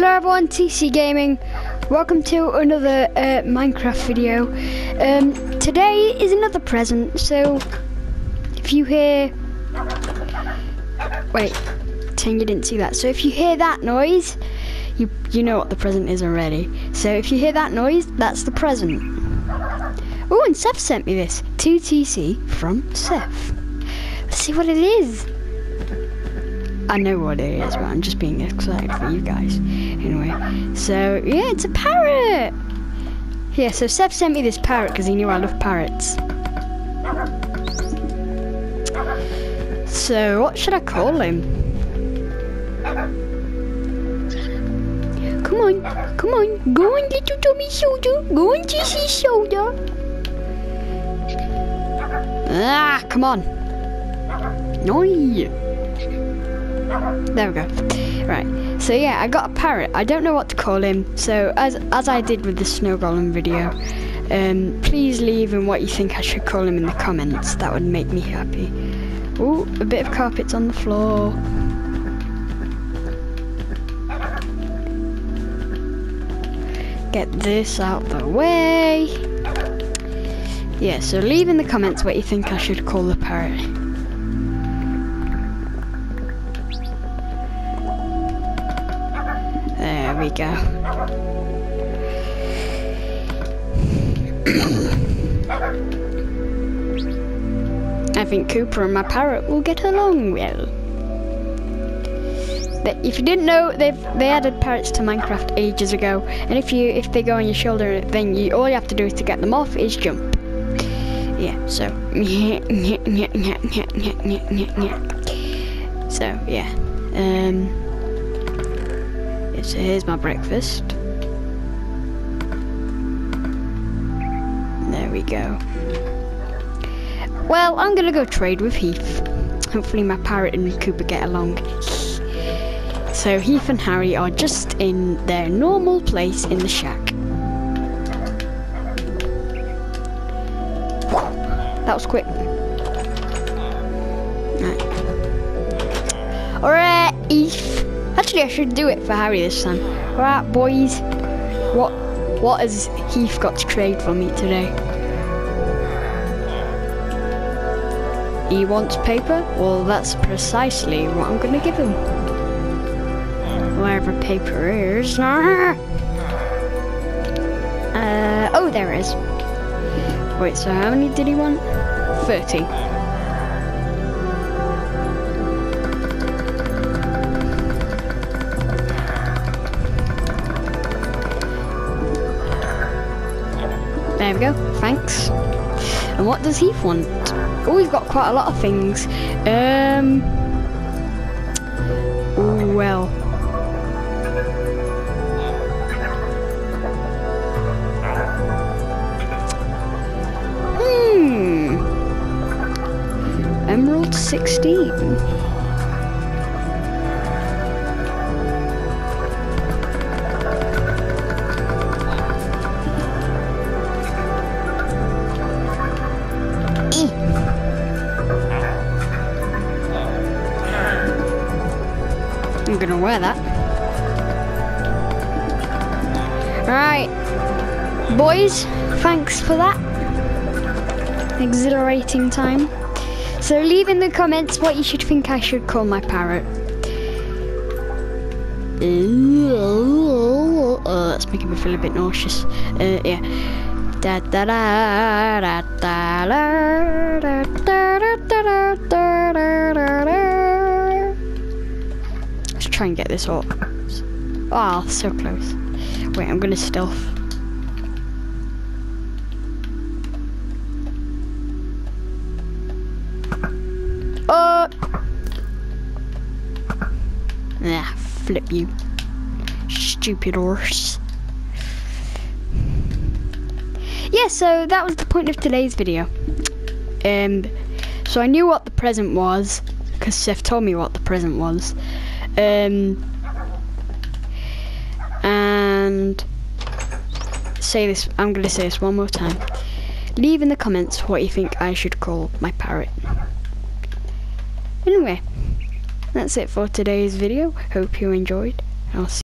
Hello everyone, TC Gaming. Welcome to another uh, Minecraft video. Um, today is another present, so if you hear... Wait, dang you didn't see that. So if you hear that noise, you, you know what the present is already. So if you hear that noise, that's the present. Oh, and Sef sent me this. 2TC from Sef. Let's see what it is. I know what it is, but I'm just being excited for you guys. Anyway, so yeah, it's a parrot. Yeah, so Seb sent me this parrot because he knew I love parrots. So what should I call him? Come on, come on, go on, little Tommy Soda, go on, TC Soda. Ah, come on. No. There we go. Right. So yeah, I got a parrot. I don't know what to call him. So as as I did with the snow golem video, um, please leave in what you think I should call him in the comments. That would make me happy. Oh, a bit of carpets on the floor. Get this out the way. Yeah, so leave in the comments what you think I should call the parrot. Go. I think Cooper and my parrot will get along well. But if you didn't know, they've they added parrots to Minecraft ages ago, and if you if they go on your shoulder, then you all you have to do is to get them off is jump. Yeah. So. So yeah. Um. So here's my breakfast. There we go. Well, I'm gonna go trade with Heath. Hopefully my parrot and Cooper get along. So Heath and Harry are just in their normal place in the shack. That was quick. Alright, Heath. Actually, I should do it for Harry this time. Alright, boys. What what has Heath got to trade for me today? He wants paper? Well, that's precisely what I'm going to give him. Wherever paper is. Uh, oh, there it is. Wait, so how many did he want? 30. There we go, thanks. And what does Heath want? Oh, we've got quite a lot of things. Um, well. Hmm. Emerald 16. Gonna wear that. Alright. Boys, thanks for that. Exhilarating time. So leave in the comments what you should think I should call my parrot. Uh, that's making me feel a bit nauseous. Uh, yeah. Da da da da da da da da da da da da da try and get this up. Oh, so close. Wait, I'm gonna stealth. Oh! Ah, flip you. Stupid horse. Yeah, so that was the point of today's video. Um, so I knew what the present was, because Sef told me what the present was. Um, and say this, I'm going to say this one more time. Leave in the comments what you think I should call my parrot. Anyway, that's it for today's video. Hope you enjoyed. I'll see